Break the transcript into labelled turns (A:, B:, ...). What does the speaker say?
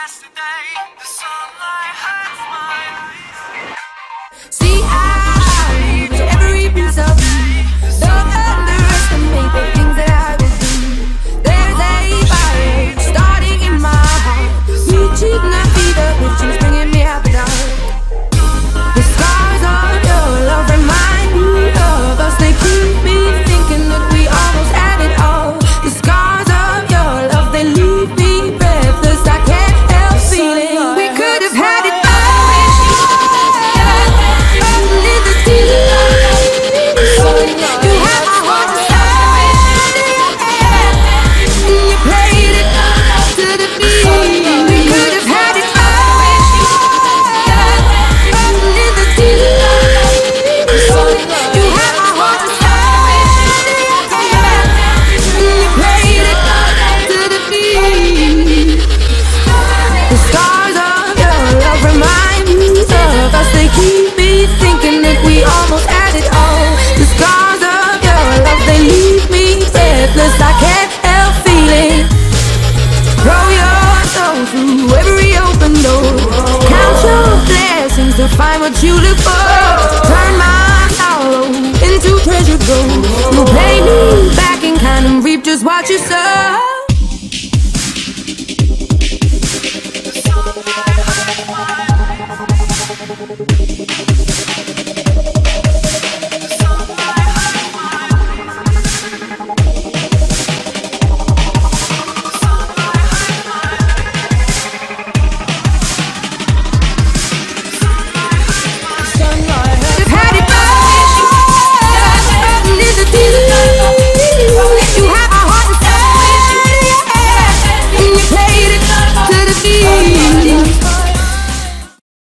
A: yesterday. me thinking we almost had it all. The scars of your love, they leave me I can't help feeling. Throw through every open door. Count your blessings to find what you look for. Turn my into treasure gold. Pay me back in kind and reap just what you sow.